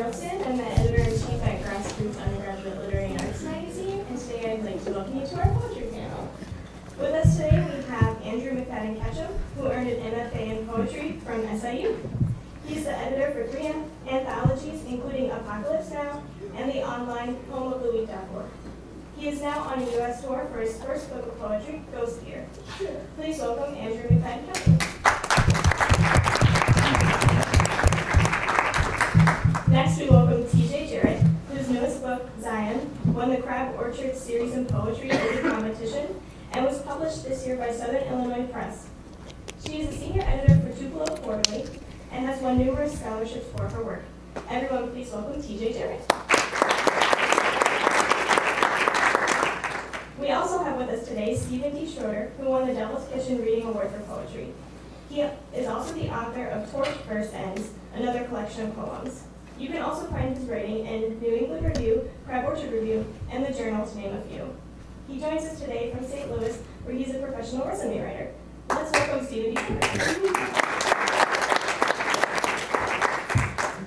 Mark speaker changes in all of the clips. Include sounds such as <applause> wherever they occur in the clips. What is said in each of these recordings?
Speaker 1: Carlson. I'm the editor-in-chief at Grassroots Undergraduate Literary Arts Magazine, and today I'd like to welcome you to our poetry panel. With us today, we have Andrew McFadyen-Ketchum, who earned an MFA in poetry from SIU. He's the editor for three anthologies, including Apocalypse Now and the online poemoftheweek.org. He is now on a U.S. tour for his first book of poetry, Ghost Gear. Please welcome Andrew McFadyen-Ketchum. Next, we welcome TJ Jarrett, whose newest book, Zion, won the Crab Orchard Series in Poetry Reading Competition and was published this year by Southern Illinois Press. She is a senior editor for Tupelo Quarterly and has won numerous scholarships for her work. Everyone, please welcome TJ Jarrett. We also have with us today Steven D. Schroeder, who won the Devil's Kitchen Reading Award for Poetry. He is also the author of Torched Verse Ends, another collection of poems. You can also find his writing in New England Review, Crab Orchard Review, and the Journal, to name a few. He joins us today from St. Louis, where he's a professional resume writer. Let's welcome Steven D.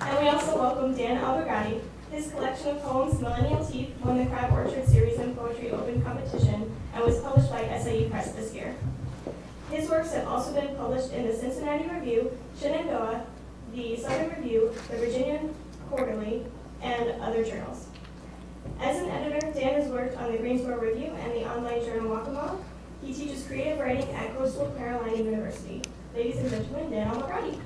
Speaker 1: And we also welcome Dan Albergotti. His collection of poems, Millennial Teeth, won the Crab Orchard Series in Poetry Open Competition and was published by SIU Press this year. His works have also been published in the Cincinnati Review, Shenandoah, the Southern Review, the Virginian Quarterly, and other journals. As an editor, Dan has worked on the Greensboro Review and the online journal Waccamaw. He teaches creative writing at Coastal Carolina University. Ladies and gentlemen, Dan Albergotti.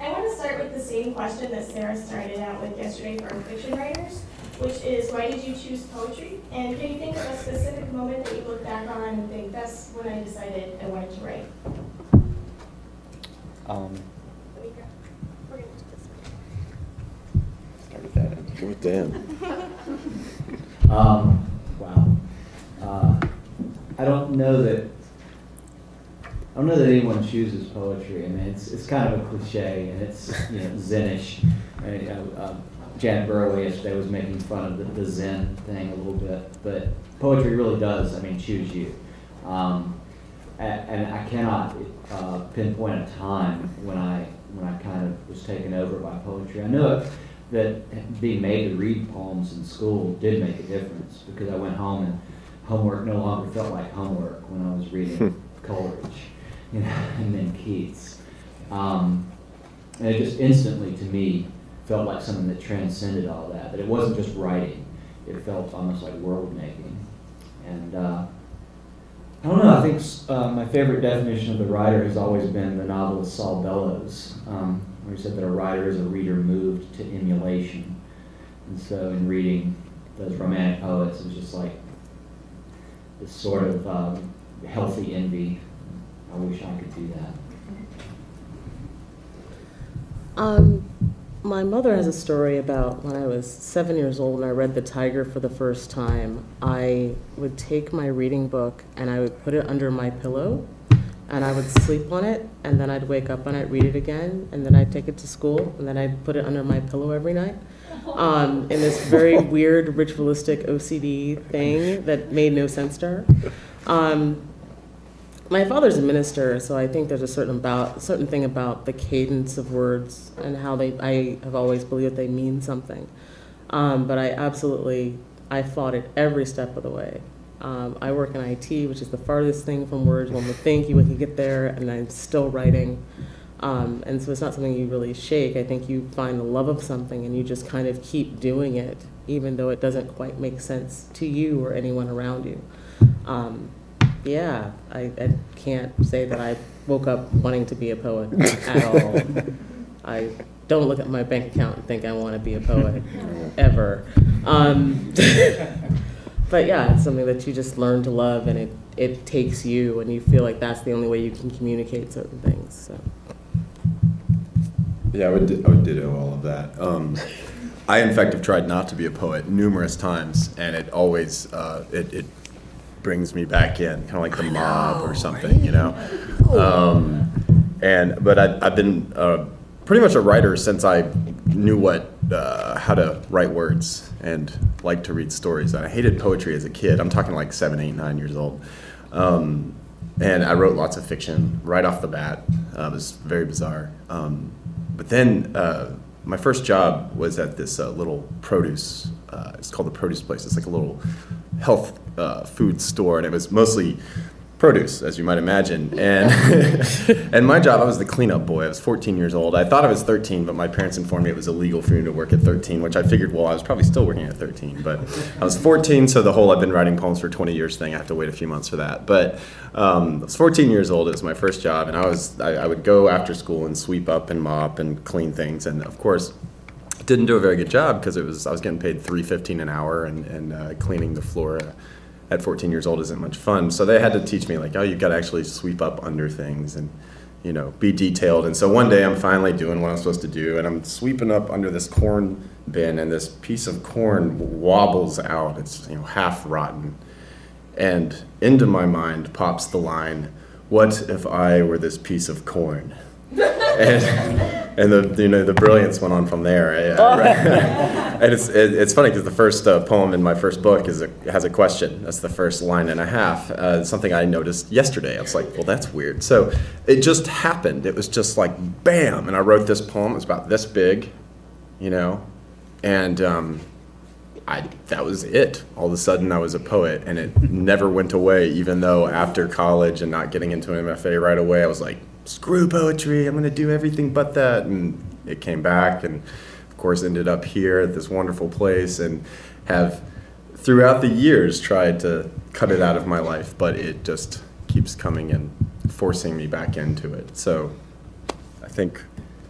Speaker 1: I want to start with the same question that Sarah started out with yesterday for fiction writers, which is why did you choose poetry? And can you think of a specific moment that you look back on and think that's when I decided I wanted to write?
Speaker 2: Um,
Speaker 1: Let me grab- we're gonna do this one.
Speaker 2: start with that.
Speaker 3: Go with Dan. <laughs>
Speaker 4: Um, wow. Uh, I don't know that. I don't know that anyone chooses poetry. I mean, it's it's kind of a cliche, and it's you know Zenish. Right? Uh, uh, Janet Burroway yesterday was making fun of the, the Zen thing a little bit, but poetry really does. I mean, choose you. Um, and, and I cannot uh, pinpoint a time when I when I kind of was taken over by poetry. I know that being made to read poems in school did make a difference because I went home and homework no longer felt like homework when I was reading Coleridge, you know, <laughs> and then Keats. Um, and it just instantly, to me, felt like something that transcended all that. That it wasn't just writing; it felt almost like world making. And uh, I don't know. I think uh, my favorite definition of the writer has always been the novelist Saul Bellow's, um, where he said that a writer is a reader moved to emulation. And so, in reading those romantic poets, it was just like this sort of um, healthy envy. I wish I could do that.
Speaker 5: Um, my mother has a story about when I was seven years old and I read The Tiger for the first time. I would take my reading book and I would put it under my pillow and I would sleep on it and then I'd wake up on it, read it again, and then I'd take it to school and then I'd put it under my pillow every night. Um, in this very <laughs> weird ritualistic OCD thing that made no sense to her. Um, my father's a minister, so I think there's a certain about certain thing about the cadence of words and how they. I have always believed they mean something, um, but I absolutely I fought it every step of the way. Um, I work in IT, which is the farthest thing from words one would think you would get there, and I'm still writing. Um, and so it's not something you really shake. I think you find the love of something and you just kind of keep doing it, even though it doesn't quite make sense to you or anyone around you. Um, yeah, I, I can't say that I woke up wanting to be a poet <laughs> at all. I don't look at my bank account and think I want to be a poet <laughs> ever. Um, <laughs> but yeah, it's something that you just learn to love and it, it takes you and you feel like that's the only way you can communicate certain things. So.
Speaker 3: Yeah, I would, I would ditto all of that. Um, I, in fact, have tried not to be a poet numerous times, and it always uh, it, it brings me back in, kind of like the mob or something, you know. Um, and but I, I've been uh, pretty much a writer since I knew what uh, how to write words and liked to read stories. And I hated poetry as a kid. I'm talking like seven, eight, nine years old. Um, and I wrote lots of fiction right off the bat. Uh, it was very bizarre. Um, but then uh, my first job was at this uh, little produce. Uh, it's called the Produce Place. It's like a little health uh, food store, and it was mostly produce, as you might imagine. And <laughs> and my job, I was the cleanup boy. I was 14 years old. I thought I was 13, but my parents informed me it was illegal for me to work at 13, which I figured, well, I was probably still working at 13. But I was 14, so the whole I've been writing poems for 20 years thing, I have to wait a few months for that. But um, I was 14 years old. It was my first job, and I was I, I would go after school and sweep up and mop and clean things, and of course. Didn't do a very good job because it was I was getting paid three fifteen an hour and, and uh, cleaning the floor uh, at 14 years old isn't much fun. So they had to teach me like, oh, you've got to actually sweep up under things and, you know, be detailed. And so one day I'm finally doing what I'm supposed to do, and I'm sweeping up under this corn bin, and this piece of corn wobbles out. It's you know half rotten, and into my mind pops the line, "What if I were this piece of corn?" <laughs> and, and the you know the brilliance went on from there. Yeah, <laughs> right. and it's it, it's funny because the first uh, poem in my first book is a, has a question. That's the first line and a half. Uh, something I noticed yesterday. I was like, well, that's weird. So it just happened. It was just like bam, and I wrote this poem. It was about this big, you know, and. Um, I, that was it. All of a sudden, I was a poet, and it never went away. Even though after college and not getting into an MFA right away, I was like, "Screw poetry! I'm going to do everything but that." And it came back, and of course, ended up here at this wonderful place, and have throughout the years tried to cut it out of my life, but it just keeps coming and forcing me back into it. So, I think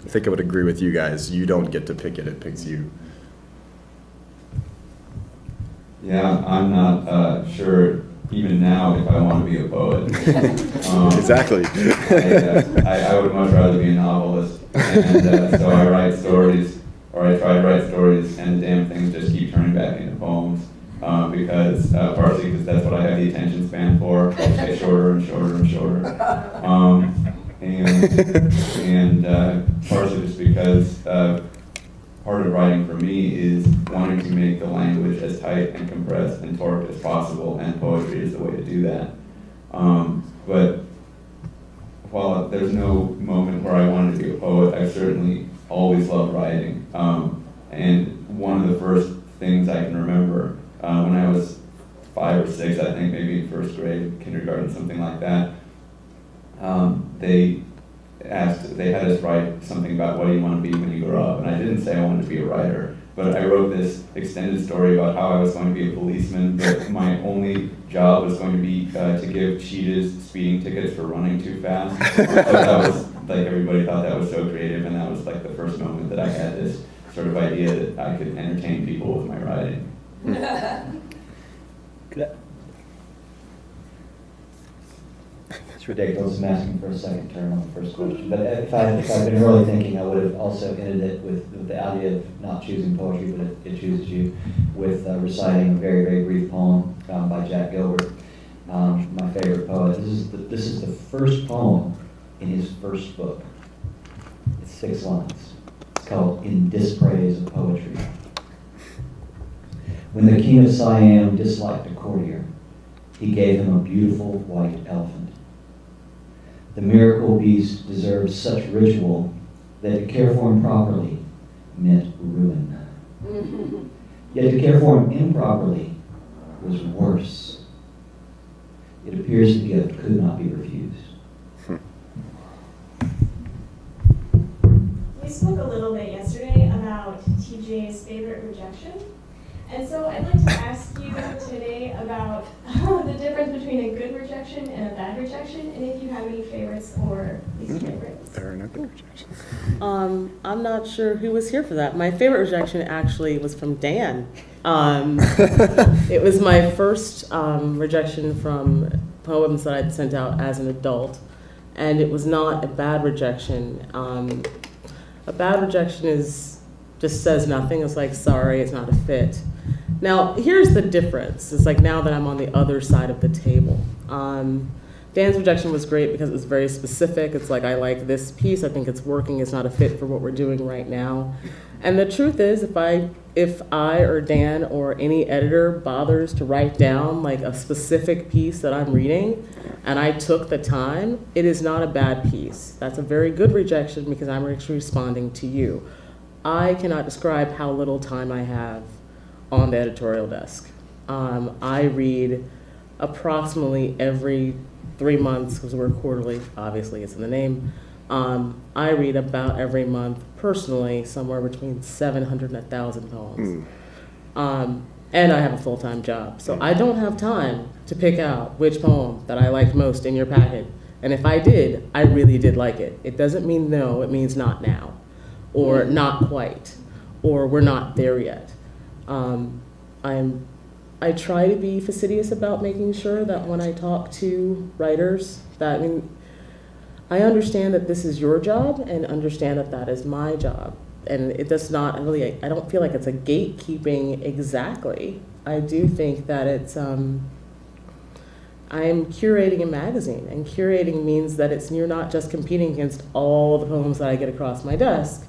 Speaker 3: I think I would agree with you guys. You don't get to pick it; it picks you.
Speaker 2: Yeah, I'm not uh, sure even now if I want to be a poet. <laughs> Um,
Speaker 3: Exactly.
Speaker 2: I, uh, I, I would much rather be a novelist. And uh, so I write stories, or I try to write stories, and damn things just keep turning back into poems. Um, because, uh, partially because that's what I have the attention span for. They get shorter and shorter and shorter. Um, and and uh, partially just because uh, part of writing for me is wanting to make the language as tight and compressed and torqued as possible, and poetry is the way to do that. Um, but while there's no moment where I wanted to be a poet, I certainly always loved writing. Um, and one of the first things I can remember uh, when I was five or six, I think maybe in first grade, kindergarten, something like that, um, they asked, they had us write something about what do you want to be when you grow up, and I didn't say I wanted to be a writer, but I wrote this extended story about how I was going to be a policeman, but my only job was going to be uh, to give cheetahs speeding tickets for running too fast. <laughs> so that was like everybody thought that was so creative, and that was like the first moment that I had this sort of idea that I could entertain people with my writing. <laughs>
Speaker 4: Could I- It's I'm asking for a second term on the first question, but if I, if I'd been really thinking, I would have also ended it with, with the idea of not choosing poetry, but it, it chooses you, with uh, reciting a very, very brief poem found by Jack Gilbert, um, my favorite poet. This is, the, this is the first poem in his first book. It's six lines. It's called In Dispraise of Poetry. When the king of Siam disliked a courtier, he gave him a beautiful white elephant. The miracle beast deserved such ritual that to care for him properly meant ruin. <laughs> Yet to care for him improperly was worse. It appears the gift could not be refused.
Speaker 1: We spoke a little bit yesterday about TJ's favorite rejection. And so I'd like to ask you today about <laughs> the difference between a good rejection and a bad rejection, and if you have any favorites or least favorites.
Speaker 3: There are no good rejections.
Speaker 5: Um, I'm not sure who was here for that. My favorite rejection actually was from Dan. Um, <laughs> it was my first um, rejection from poems that I'd sent out as an adult, and it was not a bad rejection. Um, a bad rejection is just says nothing. It's like sorry, it's not a fit. Now here's the difference. It's like now that I'm on the other side of the table. Um, Dan's rejection was great because it was very specific. It's like, I like this piece, I think it's working, it's not a fit for what we're doing right now. And the truth is, if I, if I or Dan or any editor bothers to write down like a specific piece that I'm reading, and I took the time, it is not a bad piece. That's a very good rejection because I'm responding to you. I cannot describe how little time I have on the editorial desk. Um, I read approximately every three months, because we're quarterly, obviously it's in the name. Um, I read about every month personally somewhere between 700 and 1,000 poems. Um, and I have a full time job. So I don't have time to pick out which poem that I liked most in your packet. And if I did, I really did like it. It doesn't mean no, it means not now, or not quite, or we're not there yet. Um, I'm, I try to be fastidious about making sure that when I talk to writers, that I mean, I understand that this is your job and understand that that is my job. And it does not really, I don't feel like it's a gatekeeping exactly. I do think that it's, um, I'm curating a magazine, and curating means that it's, you're not just competing against all the poems that I get across my desk.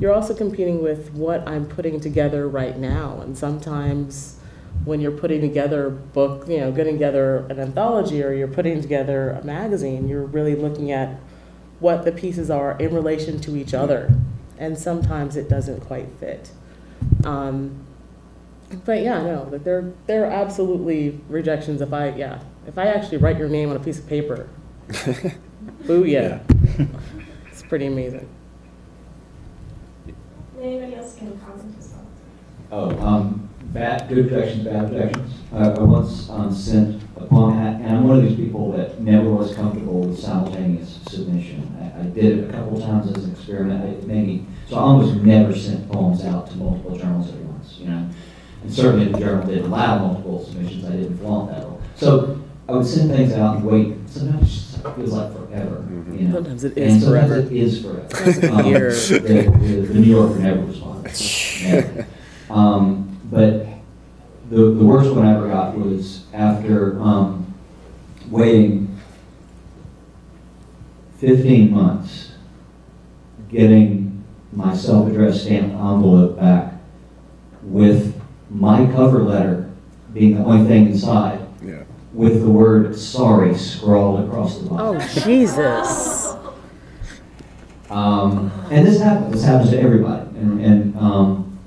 Speaker 5: You're also competing with what I'm putting together right now. And sometimes when you're putting together a book, you know, getting together an anthology or you're putting together a magazine, you're really looking at what the pieces are in relation to each other. And sometimes it doesn't quite fit. Um, but yeah, no, that there there are absolutely rejections if I yeah. If I actually write your name on a piece of paper, <laughs> boo yeah. it's pretty amazing.
Speaker 1: Anybody else can comment as well?
Speaker 4: Oh, um, bad, good rejections, bad rejections. Uh, I once um, sent a poem, and I'm one of these people that never was comfortable with simultaneous submission. I, I did it a couple times as an experiment. Me, so I almost never sent poems out to multiple journals at once, you know? And certainly the journal didn't allow multiple submissions, I didn't flaunt that. So I would send things out and wait. Sometimes it feels like forever, you know?
Speaker 5: Sometimes it
Speaker 4: And
Speaker 5: is
Speaker 4: sometimes
Speaker 5: forever.
Speaker 4: it is forever. <laughs>
Speaker 5: It's
Speaker 4: Um. The, the, the New Yorker never responds. Never. <laughs> Um, but the, the worst one I ever got was after, um, waiting fifteen months, getting my self-addressed stamped envelope back with my cover letter being the only thing inside,
Speaker 3: Yeah.
Speaker 4: With the word sorry scrawled across the bottom.
Speaker 5: Oh Jesus.
Speaker 4: Um, and this happens, this happens to everybody, and, and, um,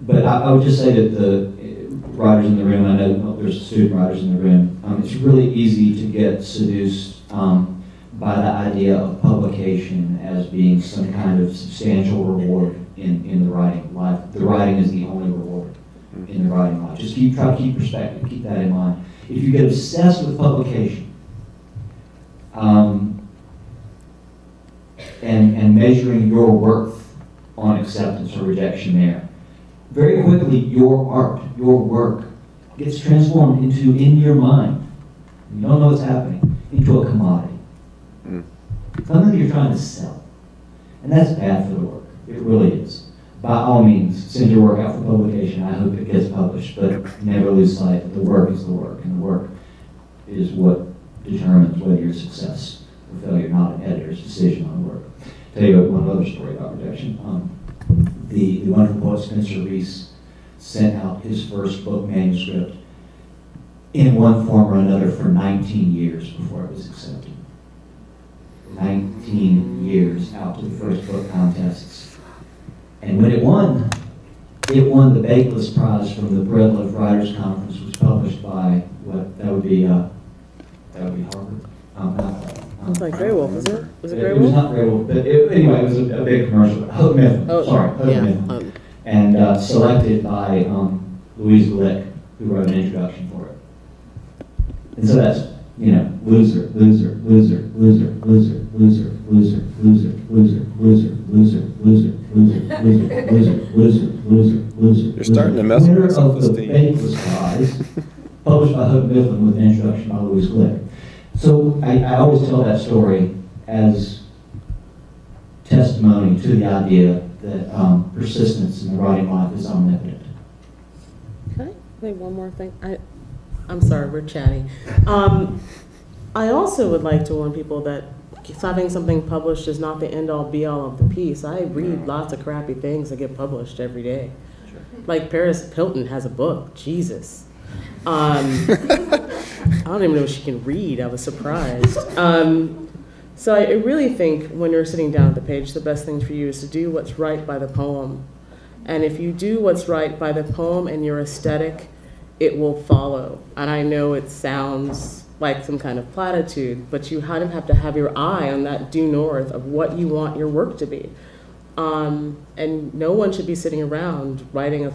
Speaker 4: but I, I would just say that the uh, writers in the room, I know there's student writers in the room, um, it's really easy to get seduced, um, by the idea of publication as being some kind of substantial reward in, in the writing life. The writing is the only reward in the writing life. Just keep, try to keep perspective, keep that in mind. If you get obsessed with publication, um, and, and measuring your worth on acceptance or rejection there. Very quickly, your art, your work, gets transformed into, in your mind, you don't know what's happening, into a commodity.
Speaker 3: Mm.
Speaker 4: Something you're trying to sell. And that's bad for the work. It really is. By all means, send your work out for publication. I hope it gets published, but never lose sight that the work is the work, and the work is what determines whether you're a success or failure, not an editor's decision on work. Tell you one other story about rejection. Um, the, the wonderful poet Spencer Reece sent out his first book manuscript in one form or another for 19 years before it was accepted. 19 years out to the first book contests. And when it won, it won the Bakeless Prize from the Breadloaf Writers Conference, was published by, what, that would be, uh, that would be Harvard? Um, not, um,
Speaker 5: It's like Graywolf, is it? Was it
Speaker 4: it
Speaker 5: Grey
Speaker 4: was not Graywolf, but it, anyway, it was a, a big commercial. Houghton Mifflin,
Speaker 5: Oh,
Speaker 4: sorry, Houghton
Speaker 5: yeah.
Speaker 4: Mifflin.
Speaker 5: um,
Speaker 4: And uh, selected by um, Louise Glück, who wrote an introduction for it. And so that's, you know, loser, loser, loser, loser, loser, loser, loser, loser, loser, loser, loser, loser, loser, loser, loser, loser, loser, loser.
Speaker 3: You're starting to mess with
Speaker 4: Winner
Speaker 3: my
Speaker 4: of the
Speaker 3: self-esteem.
Speaker 4: Bakeless Prize, published by Houghton Mifflin with an introduction by Louise Glück. So I, I always tell that story as testimony to the idea that um, persistence in the writing life is omnipotent.
Speaker 5: Okay, I say one more thing? I, I'm sorry, we're chatting. Um, I also would like to warn people that having something published is not the end all be all of the piece. I read lots of crappy things that get published every day. Like Paris Hilton has a book, Jesus. Um, <laughs> I don't even know if she can read. I was surprised. Um, so I really think when you're sitting down at the page, the best thing for you is to do what's right by the poem. And if you do what's right by the poem and your aesthetic, it will follow. And I know it sounds like some kind of platitude, but you kind of have to have your eye on that due north of what you want your work to be. Um, and no one should be sitting around writing a,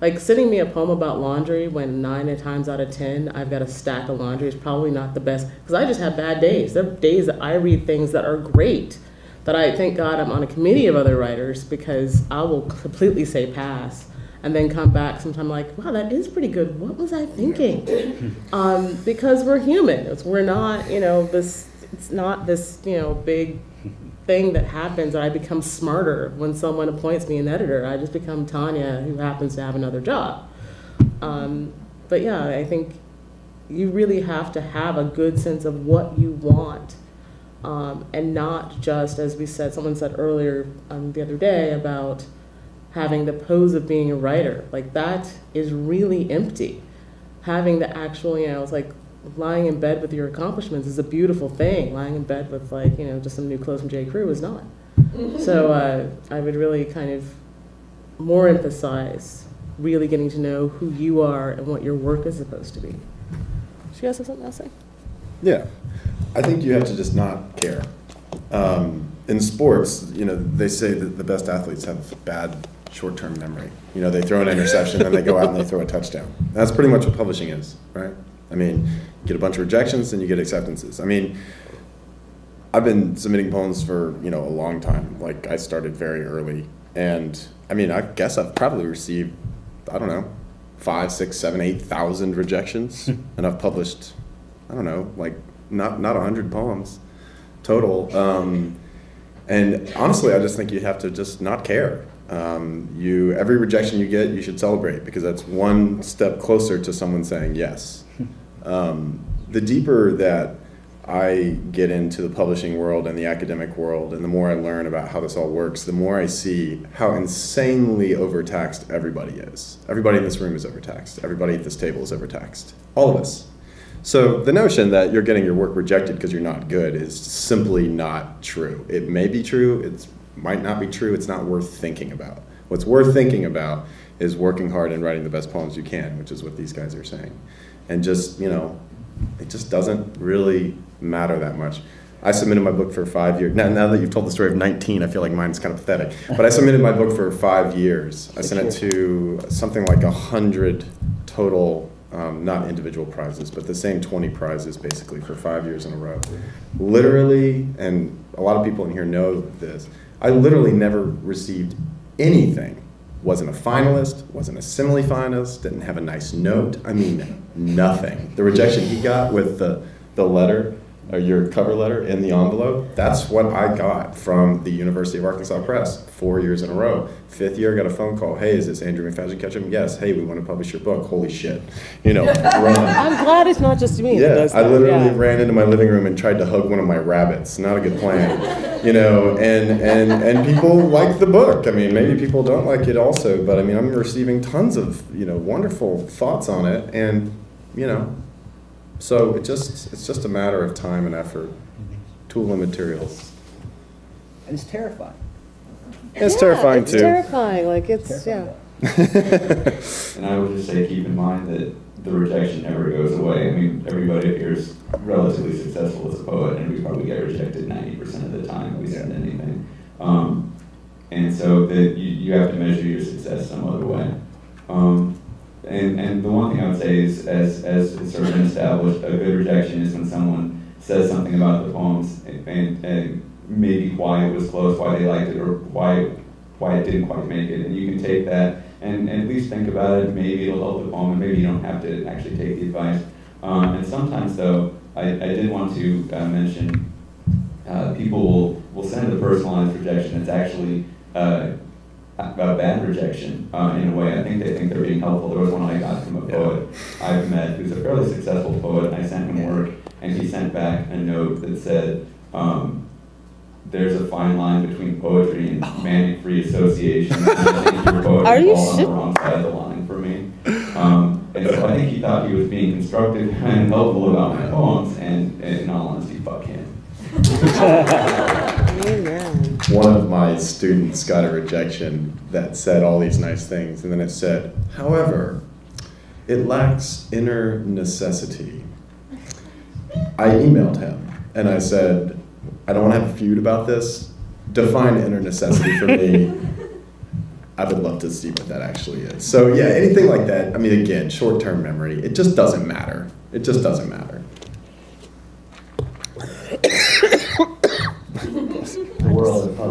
Speaker 5: like sending me a poem about laundry when nine times out of ten I've got a stack of laundry is probably not the best because I just have bad days. There are days that I read things that are great that I thank God I'm on a committee of other writers because I will completely say pass and then come back sometime like, wow, that is pretty good. What was I thinking? um, because we're human. It's, we're not, you know, this. It's not this, you know, big thing that happens I become smarter when someone appoints me an editor. I just become Tanya, who happens to have another job. Um, but yeah, I think you really have to have a good sense of what you want. Um, and not just, as we said, someone said earlier um, the other day about having the pose of being a writer. Like that is really empty. Having the actual, you know, it's like lying in bed with your accomplishments is a beautiful thing. Lying in bed with like, you know, just some new clothes from J. Crew is not. so <laughs> uh, I would really kind of more emphasize really getting to know who you are and what your work is supposed to be. Do you guys have something else to say?
Speaker 3: Yeah, I think you have to just not care. Um, in sports, you know, they say that the best athletes have bad short-term memory. You know, they throw an interception, then they go out and they throw a touchdown. That's pretty much what publishing is, right? I mean, you get a bunch of rejections, then you get acceptances. I mean, I've been submitting poems for you know a long time. Like I started very early, and I mean, I guess I've probably received, I don't know, five, six, seven, eight thousand rejections, and I've published, I don't know, like not not a hundred poems total. Um, and honestly, I just think you have to just not care. Um, you every rejection you get, you should celebrate because that's one step closer to someone saying yes. Um, the deeper that I get into the publishing world and the academic world, and the more I learn about how this all works, the more I see how insanely overtaxed everybody is. Everybody in this room is overtaxed. Everybody at this table is overtaxed. All of us. So the notion that you're getting your work rejected because you're not good is simply not true. It may be true, it might not be true, it's not worth thinking about. What's worth thinking about is working hard and writing the best poems you can, which is what these guys are saying. And just, you know, it just doesn't really matter that much. I submitted my book for five years. Now, now that you've told the story of 19, I feel like mine's kind of pathetic. But I submitted my book for five years. I sent it to something like 100 total um, not individual prizes, but the same 20 prizes basically for five years in a row. Literally, and a lot of people in here know this, I literally never received anything. Wasn't a finalist, wasn't a simile finalist, didn't have a nice note. I mean, nothing. The rejection he got with the, the letter or your cover letter in the envelope, that's what I got from the University of Arkansas Press four years in a row. Fifth year, I got a phone call. Hey, is this Andrew McFadyen-Ketchum? Yes. Hey, we want to publish your book. Holy shit. You know, run. <laughs>
Speaker 5: I'm glad it's not just me
Speaker 3: Yeah, I literally
Speaker 5: yeah.
Speaker 3: ran into my living room and tried to hug one of my rabbits. Not a good plan, you know. And and and people like the book. I mean, maybe people don't like it also, but I mean, I'm receiving tons of you know wonderful thoughts on it, and you know, so it just it's just a matter of time and effort, tool and materials.
Speaker 6: And it's terrifying.
Speaker 3: It's
Speaker 5: Yeah,
Speaker 3: terrifying
Speaker 5: it's
Speaker 3: too.
Speaker 5: terrifying. Like it's
Speaker 6: Terrifying.
Speaker 5: yeah. <laughs>
Speaker 2: And I would just say, keep in mind that the rejection never goes away. I mean, everybody up here is relatively successful as a poet, and we probably get rejected 90% of the time we send anything. Um, and so that you, you have to measure your success some other way. Um, and, and the one thing I would say is, as, as it's sort of been established, a good rejection is when someone says something about the poems and, and, and maybe why it was close, why they liked it, or why why it didn't quite make it. And you can take that and, and at least think about it. Maybe it'll help the poem, and maybe you don't have to actually take the advice. Um, and sometimes, though, I, I did want to uh, mention uh, people will, will send a personalized rejection. It's actually uh, about bad rejection uh, in a way. I think they think they're being helpful. There was one I got from a poet I've met who's a fairly successful poet, and I sent him work, and he sent back a note that said, um, "There's a fine line between poetry and manic-free association. <laughs> And I think your
Speaker 5: Are
Speaker 2: poetry
Speaker 5: you
Speaker 2: falls on the wrong side of the line for me." Um, and so I think he thought he was being constructive <laughs> and helpful about my poems, and in all honesty, fuck him. <laughs>
Speaker 3: One of my students got a rejection that said all these nice things, and then it said, however, it lacks inner necessity. I emailed him and I said, I don't want to have a feud about this. Define inner necessity for me. <laughs> I would love to see what that actually is. So, yeah, anything like that, I mean, again, short term memory, it just doesn't matter. It just doesn't matter.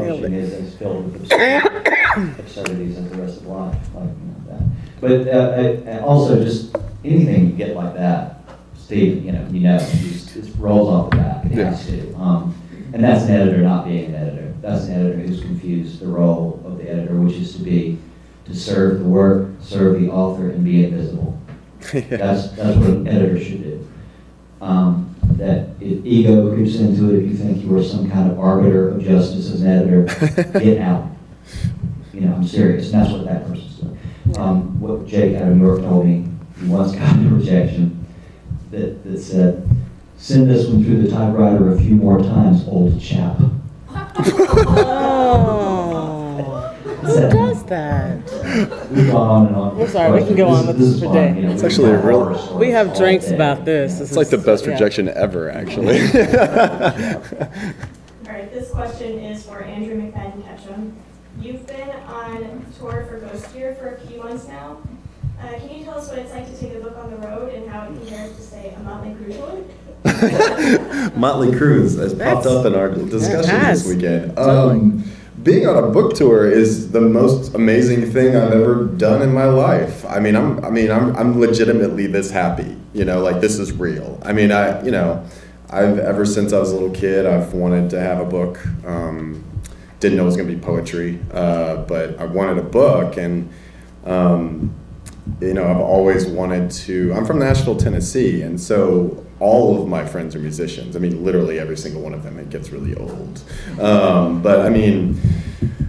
Speaker 4: The of publishing is filled with absurd- <coughs> absurdities as the rest of life, like, you know, that. But, uh, uh, also just anything you get like that, Steve, you know, you know, it just it rolls off the back, it has to. Um, and that's an editor not being an editor. That's an editor who's confused the role of the editor, which is to be, to serve the work, serve the author, and be invisible. <laughs> That's, that's what an editor should do. Um, that if ego creeps into it, if you think you are some kind of arbiter of justice as an editor, <laughs> get out. You know, I'm serious, and that's what that person's doing. Um, what Jake out of New York told me, he once got a rejection that, that said, send this one through the typewriter a few more times, old chap. <laughs>
Speaker 5: Oh, who does that?
Speaker 4: We've gone on and on.
Speaker 5: We're sorry, we can go on with this for
Speaker 4: is
Speaker 5: days.
Speaker 3: It's actually
Speaker 4: can
Speaker 3: a real-
Speaker 4: horror
Speaker 5: We have drinks about this. This
Speaker 3: It's like the
Speaker 5: is-
Speaker 3: best
Speaker 5: yeah.
Speaker 3: rejection ever, actually. <laughs> <laughs>
Speaker 1: All right, this question is for Andrew McFadyen-Ketchum. You've been on tour for Ghost Gear for a few months now. Uh, can you tell us what it's like to take a book on the road and how it compares to, say, a Motley Crue tour? <laughs>
Speaker 3: Motley Crue has has popped up in our discussion this weekend.
Speaker 5: Totally.
Speaker 3: Um, being on a book tour is the most amazing thing I've ever done in my life. I mean, I'm I mean, I'm I'm legitimately this happy. You know, like this is real. I mean, I you know, I've ever since I was a little kid, I've wanted to have a book. Um, didn't know it was going to be poetry, uh, but I wanted a book, and um, you know, I've always wanted to. I'm from Nashville, Tennessee, and so all of my friends are musicians. I mean, literally every single one of them. It gets really old, um, but I mean,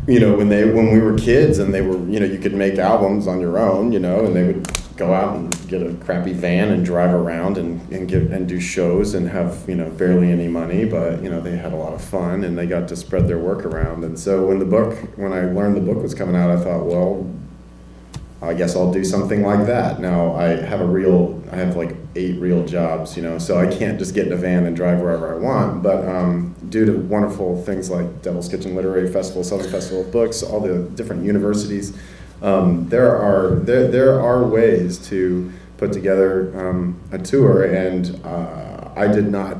Speaker 3: you know, when they when we were kids and they were, you know, you could make albums on your own, you know, and they would go out and get a crappy van and drive around and, and get and do shows and have you know barely any money, but you know they had a lot of fun and they got to spread their work around. And so when the book, when I learned the book was coming out, I thought, well, I guess I'll do something like that. Now I have a real, I have like eight real jobs, you know, so I can't just get in a van and drive wherever I want. But um, due to wonderful things like Devil's Kitchen Literary Festival, Southern Festival of Books, all the different universities, um, there are there there are ways to put together um, a tour, and uh, I did not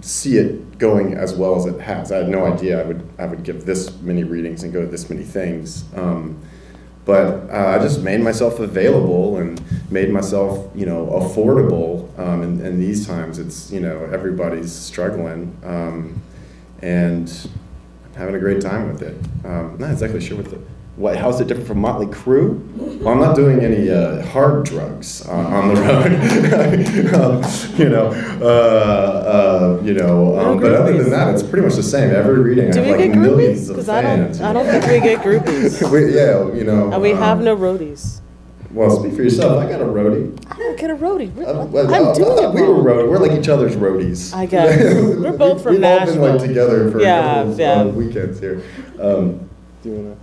Speaker 3: see it going as well as it has. I had no idea I would I would give this many readings and go to this many things. Um, but uh, I just made myself available and made myself, you know, affordable. Um, and, and these times, it's you know everybody's struggling, um, and I'm having a great time with it. Um, not exactly sure what the what how's it different from Motley Crue? Well, I'm not doing any uh, hard drugs uh, on the road, <laughs> um, you know. Uh, uh, you know, um, but other than that, it's pretty much the same. Every reading,
Speaker 5: Do
Speaker 3: I
Speaker 5: we
Speaker 3: have like
Speaker 5: get
Speaker 3: millions
Speaker 5: groupies?
Speaker 3: of
Speaker 5: Because I don't,
Speaker 3: fans.
Speaker 5: I don't think we get groupies. <laughs>
Speaker 3: We- yeah, you know.
Speaker 5: And we have
Speaker 3: um,
Speaker 5: no roadies.
Speaker 3: Well, speak for yourself. I got a roadie.
Speaker 5: I don't get a roadie. We're-
Speaker 3: Uh, well,
Speaker 5: I'm
Speaker 3: uh,
Speaker 5: doing it
Speaker 3: We were road. We're like each other's roadies.
Speaker 5: I guess. <laughs> We're both from
Speaker 3: We've all been like together for
Speaker 5: Yeah,
Speaker 3: a couple of
Speaker 5: yeah.
Speaker 3: uh, weekends here. Um, do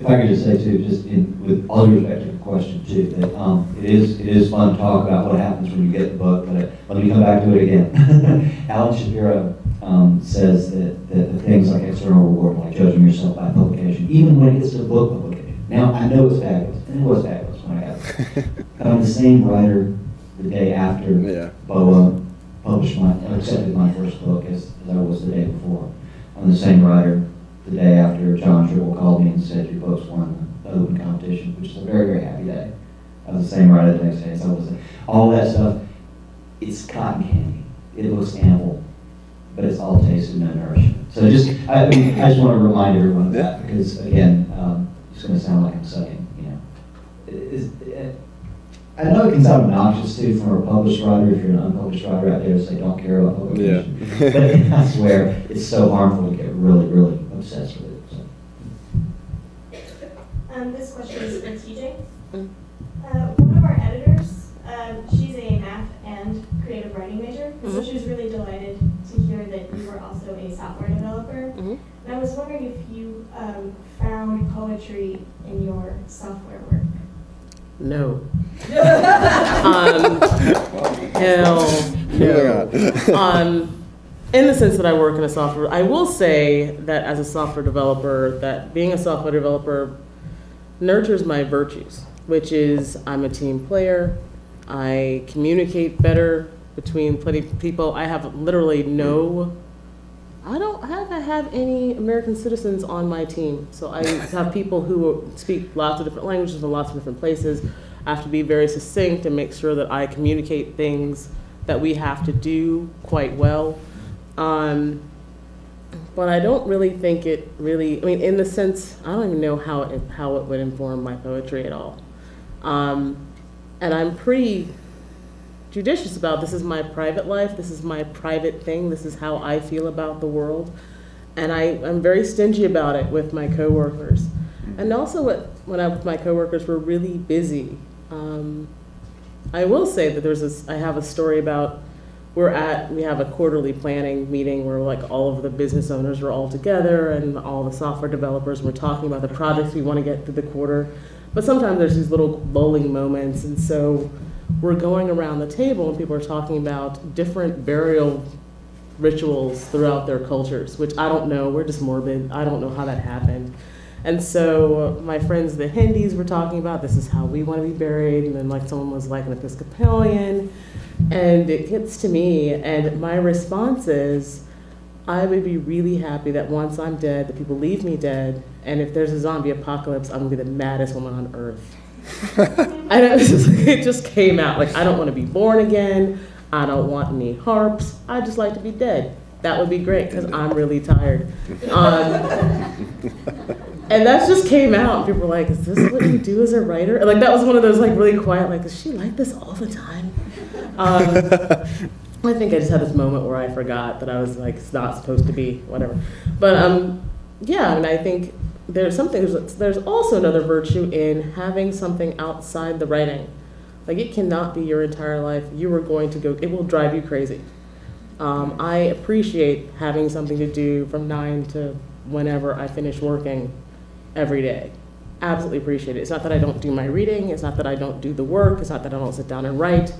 Speaker 4: If I could just say too, just in, with all due respect to the question too, that, um, it is, it is fun to talk about what happens when you get the book, but uh, let me come back to it again. <laughs> Alan Shapiro, um, says that, that the things like external reward, like judging yourself by publication, even when it gets to book publication. Now, I know it's fabulous, and it was fabulous when I got it. <laughs> But I'm the same writer the day after
Speaker 3: Yeah.
Speaker 4: BOA published my, accepted my first book as, as I was the day before. I'm the same writer the day after Jon Tribble called me and said, your book's won the open competition, which is a very, very happy day. I was the same writer the next day as I was, all that stuff, it's cotton candy. It looks ample, but it's all taste and no nourishment.
Speaker 7: So just, I I just want to remind everyone of that, because again, um, it's going to sound like I'm saying, you know, is, I know it can sound obnoxious too from a published writer, if you're an unpublished writer out there, to say, don't care about publication.
Speaker 3: Yeah.
Speaker 7: But that's where it's so harmful to get really, really obsessed with it, so.
Speaker 1: Um, this question is for TJ.
Speaker 5: Mm.
Speaker 1: Uh, one of our editors, um, she's a math and creative writing major, so
Speaker 5: Mhm.
Speaker 1: she was really delighted to hear that you were also a software developer.
Speaker 5: Mhm.
Speaker 1: And I was wondering if you um, found poetry in your software work.
Speaker 5: No. <laughs> um, hell no. um, in the sense that I work in a software, I will say that as a software developer, that being a software developer nurtures my virtues, which is I'm a team player. I communicate better between plenty of people. I have literally no. I don't have I have any American citizens on my team, so I <laughs> have people who speak lots of different languages in lots of different places. I have to be very succinct and make sure that I communicate things that we have to do quite well. Um, but I don't really think it really. I mean, in the sense, I don't even know how it how it would inform my poetry at all. Um, and I'm pretty judicious about this is my private life, this is my private thing, this is how I feel about the world. And I, I'm very stingy about it with my coworkers. And also what, when I, with my coworkers, we're really busy. Um, I will say that there's this, I have a story about, we're at, we have a quarterly planning meeting where like all of the business owners are all together and all the software developers, we're talking about the projects we want to get through the quarter. But sometimes there's these little lulling moments, and so we're going around the table and people are talking about different burial rituals throughout their cultures, which I don't know. We're just morbid. I don't know how that happened. And so my friends, the Hindis, were talking about this is how we want to be buried. And then like someone was like an Episcopalian. And it gets to me, and my response is, I would be really happy that once I'm dead, that people leave me dead. And if there's a zombie apocalypse, I'm gonna be the maddest woman on earth. <laughs> I it just came out. Like, I don't want to be born again. I don't want any harps. I just like to be dead. That would be great because I'm really tired. Um, <laughs> and that just came out. People were like, "Is this what you do as a writer?" And like that was one of those like really quiet. Like, is she like this all the time? Um, <laughs> I think I just had this moment where I forgot that I was like it's not supposed to be whatever. But um, yeah, I mean, I think there's something. There's, there's also another virtue in having something outside the writing. Like it cannot be your entire life. You are going to go. It will drive you crazy. Um, I appreciate having something to do from nine to whenever I finish working every day. Absolutely appreciate it. It's not that I don't do my reading. It's not that I don't do the work. It's not that I don't sit down and write.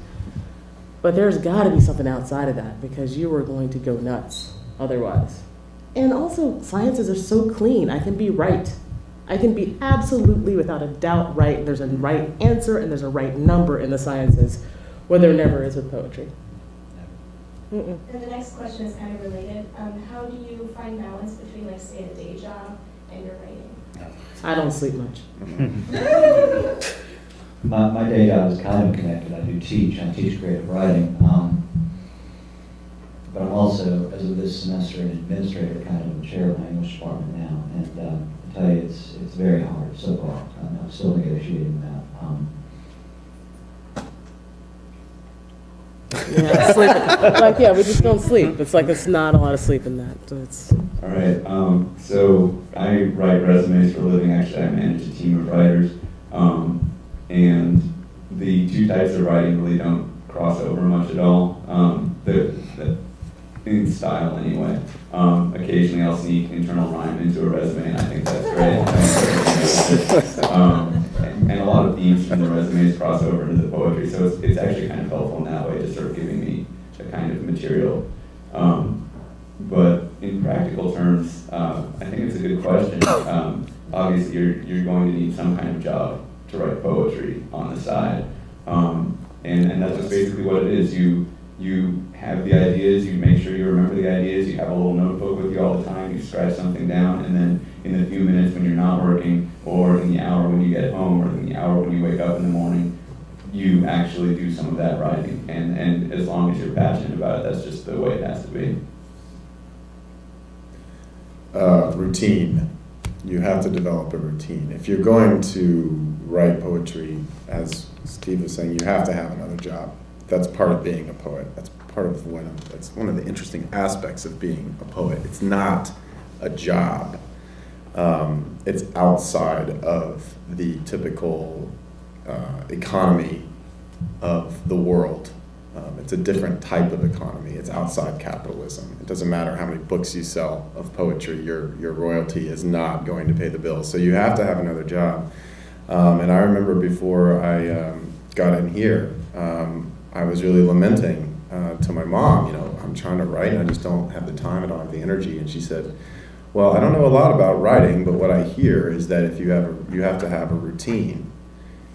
Speaker 5: But there's got to be something outside of that because you are going to go nuts otherwise. And also, sciences are so clean. I can be right. I can be absolutely, without a doubt, right. There's a right answer and there's a right number in the sciences, where there never is with poetry. Mm-mm.
Speaker 1: And the next question is kind of related. Um, how do you find balance between, like, say, a day job and your writing?
Speaker 5: I don't sleep much. <laughs> <laughs>
Speaker 7: My, my day job is kind of connected. I do teach. I teach creative writing. Um, but I'm also, as of this semester, an administrator, kind of a chair of my English department now. And um, I tell you, it's it's very hard so far. Um, I'm still negotiating that. Um,
Speaker 5: Yeah, sleep. like yeah, we just don't sleep. It's like it's not a lot of sleep in that. So It's
Speaker 2: All right. Um, so I write resumes for a living. Actually, I manage a team of writers, um, and the two types of writing really don't cross over much at all. Um, the, the, in style, anyway. Um, occasionally, I'll sneak internal rhyme into a resume, and I think that's great. um, and, a lot of themes from the resumes cross over into the poetry, so it's, it's actually kind of helpful in that way, just sort of giving me a kind of material. Um, but in practical terms, uh, I think it's a good question. Um, obviously, you're, you're going to need some kind of job to write poetry on the side. Um, and, and that's just basically what it is. You, you have the ideas, you make sure you remember the ideas, you have a little notebook with you all the time, you scratch something down, and then in the few minutes when you're not working, or in the hour when you get home, or in the hour when you wake up in the morning, you actually do some of that writing. And, and as long as you're passionate about it, that's just the way it has to be.
Speaker 3: uh, routine. You have to develop a routine. If you're going to write poetry, as Steve was saying, you have to have another job. That's part of being a poet. That's part of one of that's one of the interesting aspects of being a poet. It's not a job. Um, it's outside of the typical uh, economy of the world. It's a different type of economy. It's outside capitalism. It doesn't matter how many books you sell of poetry, your, your royalty is not going to pay the bills. So you have to have another job. Um, and I remember before I um, got in here, um, I was really lamenting uh, to my mom, you know, I'm trying to write and I just don't have the time, I don't have the energy. And she said, well, I don't know a lot about writing, but what I hear is that if you have a, you have to have a routine.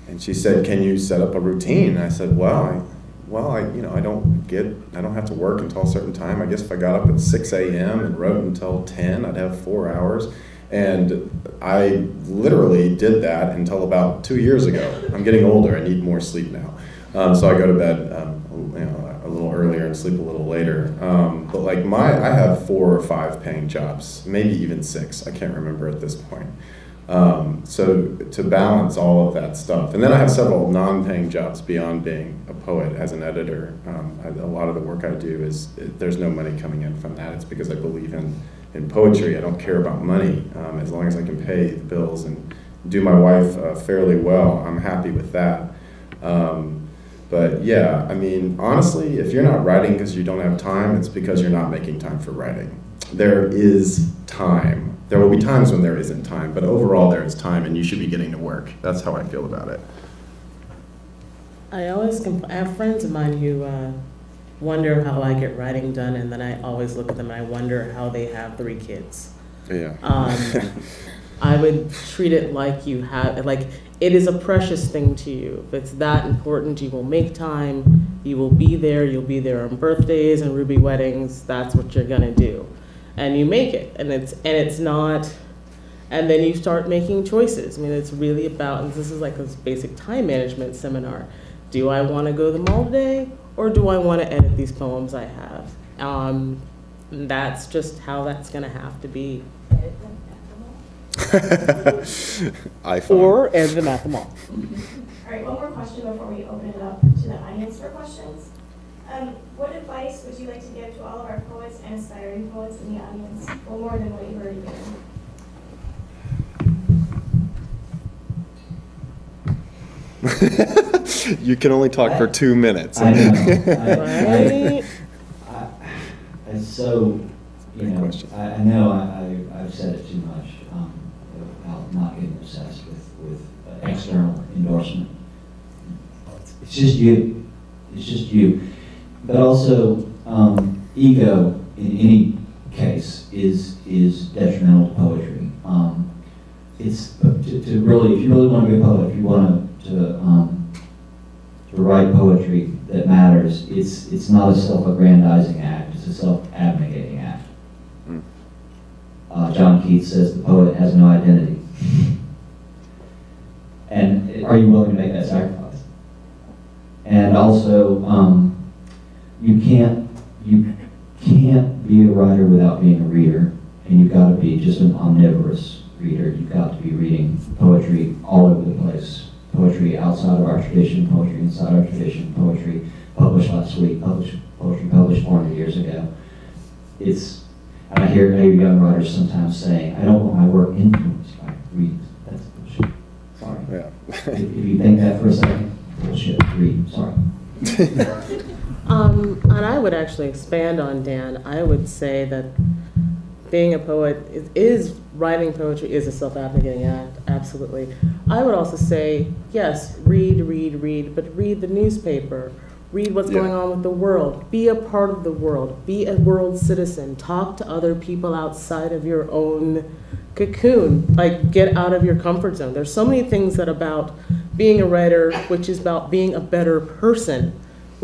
Speaker 3: And she said, "Can you set up a routine?" And I said, "Well, well, I, you know, I don't get, I don't have to work until a certain time. I guess if I got up at 6 a.m. and wrote until 10, I'd have four hours." And I literally did that until about two years ago. I'm getting older. I need more sleep now. Um, so I go to bed, um, you know, a little earlier and sleep a little later. Um, but like my, I have four or five paying jobs, maybe even six. I can't remember at this point. Um, so to balance all of that stuff, and then I have several non-paying jobs beyond being a poet as an editor. Um, I, a lot of the work I do is there's no money coming in from that. It's because I believe in in poetry. I don't care about money um, as long as I can pay the bills and do my wife uh, fairly well. I'm happy with that. Um, but yeah, I mean, honestly, if you're not writing because you don't have time, it's because you're not making time for writing. There is time. There will be times when there isn't time, but overall there is time and you should be getting to work. That's how I feel about it.
Speaker 5: I always, compl- I have friends of mine who uh, wonder how I get writing done, and then I always look at them and I wonder how they have three kids.
Speaker 3: Yeah.
Speaker 5: Um, <laughs> I would treat it like you have, like, it is a precious thing to you. If it's that important, you will make time, you will be there, you'll be there on birthdays and ruby weddings, that's what you're gonna do. And you make it, and it's, and it's not, and then you start making choices. I mean, it's really about, and this is like this basic time management seminar. Do I wanna go to the mall today, or do I wanna edit these poems I have? Um, and that's just how that's gonna have to be. <laughs>
Speaker 3: iPhone.
Speaker 5: Or edit them at the mall. <laughs>
Speaker 1: All right, one more question before we open it up to the audience for questions. Um, what advice would you like to give to all of our poets and aspiring poets in the audience? Well, more than what you've already given. <laughs>
Speaker 3: you can only talk for two minutes.
Speaker 4: I know. <laughs> I-
Speaker 5: Right?
Speaker 4: I- It's so, you
Speaker 3: Good
Speaker 4: know,
Speaker 3: question.
Speaker 4: I, I know I, I, I've said it too much, um, about not getting obsessed with, with uh, external endorsement. It's just you, it's just you. But also, um, ego in any case is, is detrimental to poetry. Um, it's, to, to really, if you really want to be a poet, if you want to, to, um, to write poetry that matters, it's, it's not a self-aggrandizing act, it's a self-abnegating act.
Speaker 3: Mm.
Speaker 4: Uh, John Keats says the poet has no identity. And are you willing to make that sacrifice? And also, um, you can't, you can't be a writer without being a reader, and you've got to be just an omnivorous reader. You've got to be reading poetry all over the place. Poetry outside of our tradition, poetry inside our tradition, poetry published last week, published, poetry published 400 years ago. It's, and I hear, hear young writers sometimes saying, I don't want my work influenced by readings. That's bullshit. Sorry.
Speaker 3: Yeah.
Speaker 4: If if you think that for a second, bullshit, read, sorry. <laughs>
Speaker 5: Um, and I would actually expand on Dan. I would say that being a poet is, is writing poetry is a self-abnegating act, absolutely. I would also say, yes, read, read, read, but read the newspaper. Read what's
Speaker 3: Yeah.
Speaker 5: going on with the world. Be a part of the world. Be a world citizen. Talk to other people outside of your own cocoon. Like, get out of your comfort zone. There's so many things that about being a writer, which is about being a better person,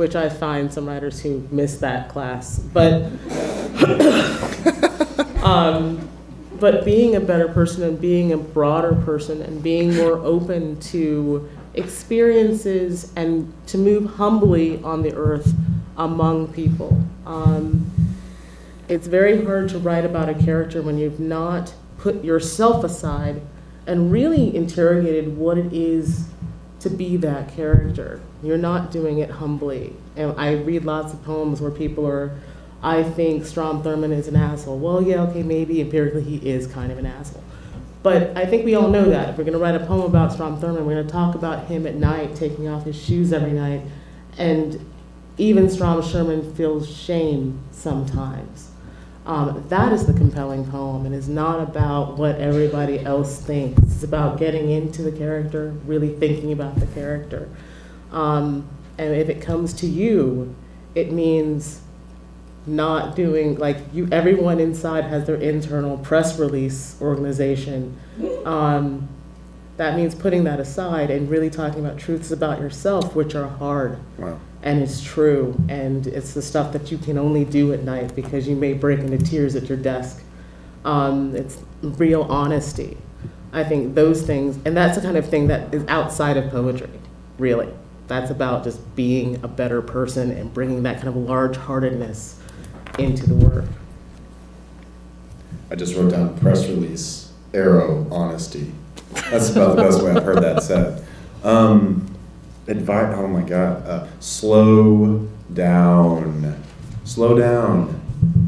Speaker 5: which I find some writers who miss that class. But, <coughs> um, but being a better person and being a broader person and being more open to experiences and to move humbly on the earth among people. Um, it's very hard to write about a character when you've not put yourself aside and really interrogated what it is to be that character. You're not doing it humbly. And I read lots of poems where people are, I think Strom Thurmond is an asshole. Well, yeah, okay, maybe empirically he is kind of an asshole. But I think we all know that. If we're going to write a poem about Strom Thurmond, we're going to talk about him at night, taking off his shoes every night. And even Strom Thurmond feels shame sometimes. Um, that is the compelling poem and is not about what everybody else thinks. It's about getting into the character, really thinking about the character. Um, and if it comes to you, it means not doing like you everyone inside has their internal press release organization. Um, that means putting that aside and really talking about truths about yourself which are hard.
Speaker 3: Wow.
Speaker 5: and it's true and it's the stuff that you can only do at night because you may break into tears at your desk. Um, it's real honesty. I think those things and that's the kind of thing that is outside of poetry really that's about just being a better person and bringing that kind of large-heartedness into the work
Speaker 3: I just wrote down press release, arrow, honesty. That's about the best way I've heard that said. Um, advice, oh my God, uh, slow down. Slow down.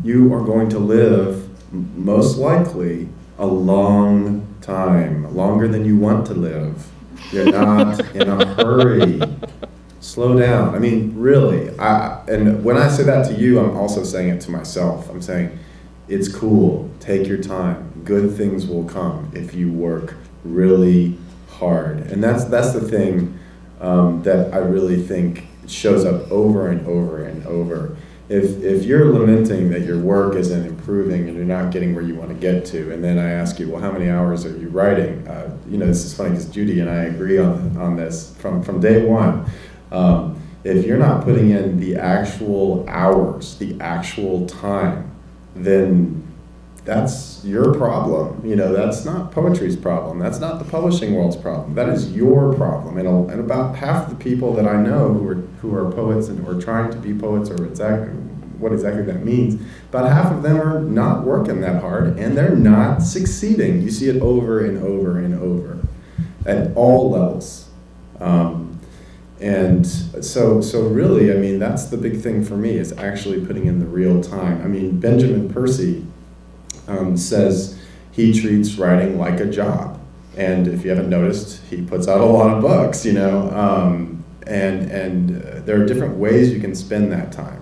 Speaker 3: You are going to live, most likely, a long time, longer than you want to live. You're not in a hurry. Slow down. I mean, really. I, and when I say that to you, I'm also saying it to myself. I'm saying, it's cool. Take your time. Good things will come if you work really hard. And that's that's the thing um, that I really think shows up over and over and over. If if you're lamenting that your work isn't improving and you're not getting where you want to get to, and then I ask you, well, how many hours are you writing? Uh, you know, this is funny because Judy and I agree on on this from from day one. Um, if you're not putting in the actual hours, the actual time, then that's your problem. You know, that's not poetry's problem. That's not the publishing world's problem. That is your problem. And, and about half the people that I know who are who are poets and who are trying to be poets, or exactly what exactly that means, about half of them are not working that hard and they're not succeeding. You see it over and over and over at all levels. Um, and so, so really, I mean, that's the big thing for me is actually putting in the real time. I mean, Benjamin Percy um, says he treats writing like a job. And if you haven't noticed, he puts out a lot of books, you know, um, and, and uh, there are different ways you can spend that time.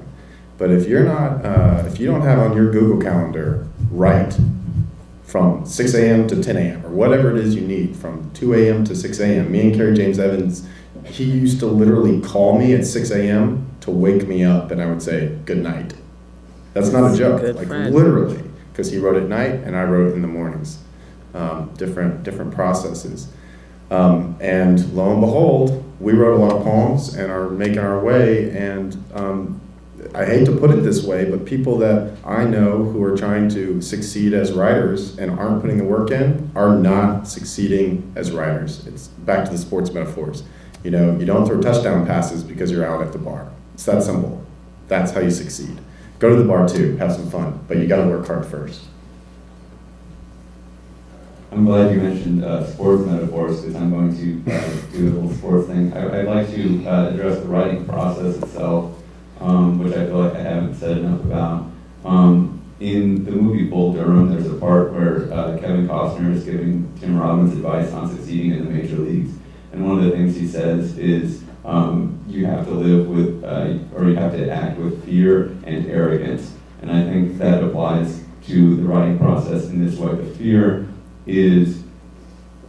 Speaker 3: But if you're not, uh, if you don't have on your Google Calendar, write from 6 a.m. to 10 a.m. or whatever it is you need from 2 a.m. to 6 a.m. Me and Kerry James Evans, he used to literally call me at 6 a.m. to wake me up, and I would say good night. That's not a joke,
Speaker 5: Good
Speaker 3: like
Speaker 5: friend.
Speaker 3: literally, because he wrote at night and I wrote in the mornings. Um, different different processes. Um, and lo and behold, we wrote a lot of poems and are making our way. And um, I hate to put it this way, but people that I know who are trying to succeed as writers and aren't putting the work in are not succeeding as writers. It's back to the sports metaphors. You know, you don't throw touchdown passes because you're out at the bar. It's that simple. That's how you succeed. Go to the bar too, have some fun, but you got to work hard first.
Speaker 2: I'm glad you mentioned uh, sports metaphors because I'm going to uh, do a little sports thing. I, I'd like to uh, address the writing process itself, um, which I feel like I haven't said enough about. Um, in the movie Bull Durham, there's a part where uh, Kevin Costner is giving Tim Robbins advice on succeeding in the major leagues. And one of the things he says is um, you have to live with, uh, or you have to act with fear and arrogance. And I think that applies to the writing process in this way. The fear is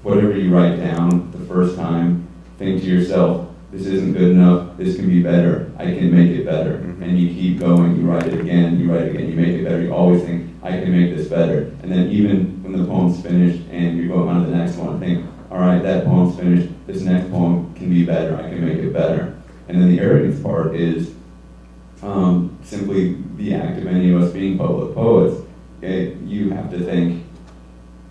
Speaker 2: whatever you write down the first time, think to yourself, this isn't good enough, this can be better, I can make it better.
Speaker 3: Mhm.
Speaker 2: And you keep going, you write it again, you write it again, you make it better, you always think, I can make this better. And then even when the poem's finished and you go on to the next one, think, all right, that poem's finished, this next poem can be better, I can make it better. And then the arrogance part is um, simply the act of any of us being public poets. Okay, you have to think,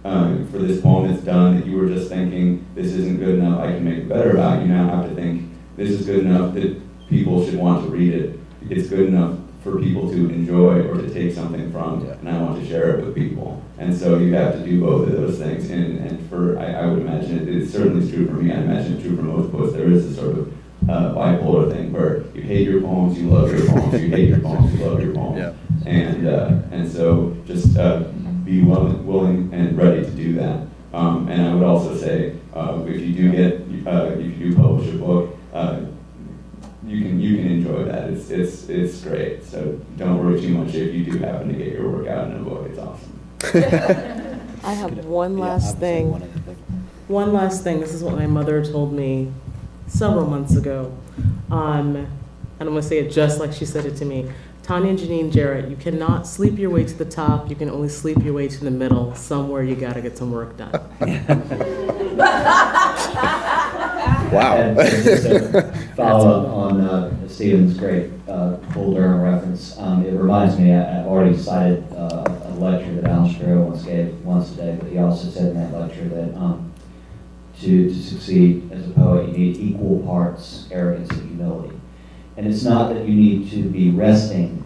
Speaker 2: um, for this poem that's done, that you were just thinking, this isn't good enough, I can make it better about. You now have to think, this is good enough that people should want to read it. It's good enough for people to enjoy or to take something from,
Speaker 3: Yeah.
Speaker 2: and I want to share it with people. And so you have to do both of those things, and, and for, I, I would imagine, it- it certainly is true for me, I imagine it's true for most poets, there is a sort of uh, bipolar thing where you hate your poems, you love your poems, you hate your poems, you love your poems.
Speaker 3: Yeah.
Speaker 2: And, uh, and so just uh, be willing, willing and ready to do that. Um, and I would also say, uh, if you do get, uh, if you do publish a book, uh, you can, you can enjoy that. It's, it's, it's great. So don't worry too much if you do happen to get your work out in a book. It's awesome. <laughs>
Speaker 5: I have one last
Speaker 8: would say
Speaker 5: thing.
Speaker 8: one.
Speaker 5: One last thing, this is what my mother told me several months ago. Um, and I'm gonna say it just like she said it to me. Tanya and Janine Jarrett, you cannot sleep your way to the top, you can only sleep your way to the middle. Somewhere you gotta get some work done. <laughs>
Speaker 3: Wow. <laughs>
Speaker 4: And just to follow up on uh, Stephen's great uh, Bull Durham reference, um, it reminds me, I- I've already cited uh, a lecture that Alan Shapiro once gave once a day, but he also said in that lecture that um, to, to succeed as a poet, you need equal parts arrogance and humility. And it's not that you need to be resting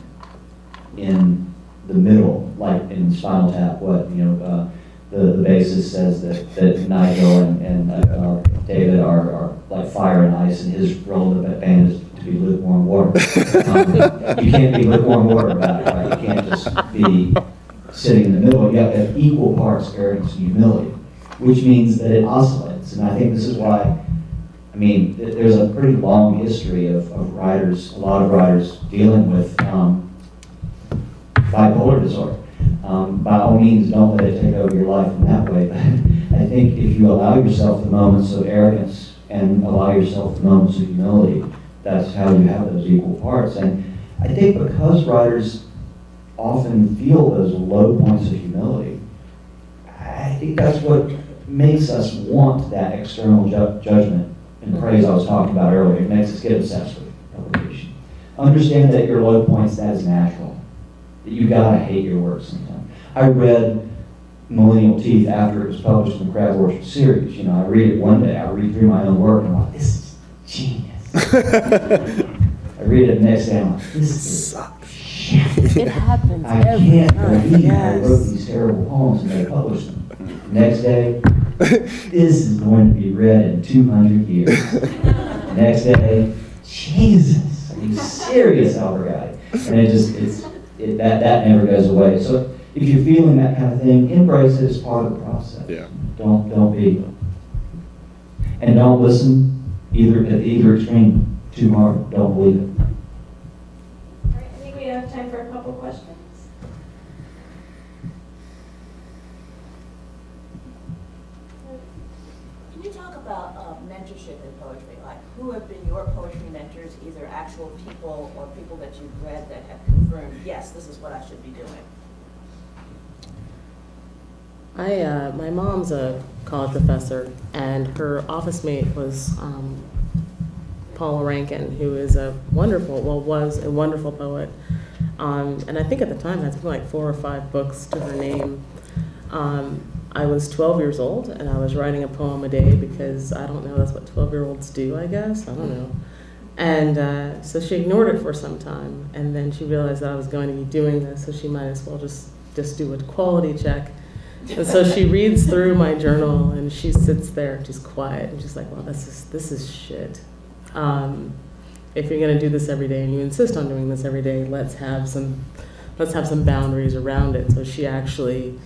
Speaker 4: in the middle, like in Spinal Tap, what, you know, uh, the, the bassist says that, that Nigel and, and uh, David are, are like fire and ice, and his role in the band is to be lukewarm water. Um, <laughs> You can't be lukewarm water about it, right? You can't just be sitting in the middle. You have to have equal parts arrogance and humility, which means that it oscillates. And I think this is why, I mean, there's a pretty long history of, of writers, a lot of writers dealing with um, bipolar disorder. Um, by all means, don't let it take over your life in that way. I think if you allow yourself the moments of arrogance and allow yourself the moments of humility, that's how you have those equal parts. And I think because writers often feel those low points of humility, I think that's what makes us want that external ju- judgment and praise I was talking about earlier. It makes us get obsessed with publication. Understand that your low points, that is natural. That you gotta hate your work sometimes. I read Millennial Teeth after it was published in the Crab Orchard series. You know, I read it one day, I read through my own work, and I'm like, this is genius. <laughs> I read it the next day, I'm like, this is shit.
Speaker 5: It happens
Speaker 4: I
Speaker 5: every
Speaker 4: can't
Speaker 5: time,
Speaker 4: believe I wrote these terrible poems and they published them. Next day, this is going to be read in 200 years. <laughs> Next day, Jesus, are you serious, Albergotti? And it just, it's, it, that, that never goes away. So if you're feeling that kind of thing, embrace it as part of the process.
Speaker 3: Yeah.
Speaker 4: Don't, don't be, and don't listen either, at either extreme too hard. Don't believe it.
Speaker 1: All right, I think we have time for a couple questions.
Speaker 9: Can you talk about uh, mentorship in poetry? Like, who have been your poetry mentors, either actual people or people that you've read that have confirmed, yes, this is what I should be doing?
Speaker 5: I, uh, my mom's a college professor, and her office mate was um, Paula Rankin, who is a wonderful, well, was a wonderful poet. Um, and I think at the time had something like four or five books to her name. Um, I was 12 years old, and I was writing a poem a day because I don't know, that's what 12 year olds do, I guess. I don't know. And uh, so she ignored it for some time, and then she realized that I was going to be doing this, so she might as well just, just do a quality check. And so she reads through my journal and she sits there she's quiet and she's like, well, this is, this is shit. Um, if you're gonna do this every day and you insist on doing this every day, let's have some, let's have some boundaries around it. So she actually,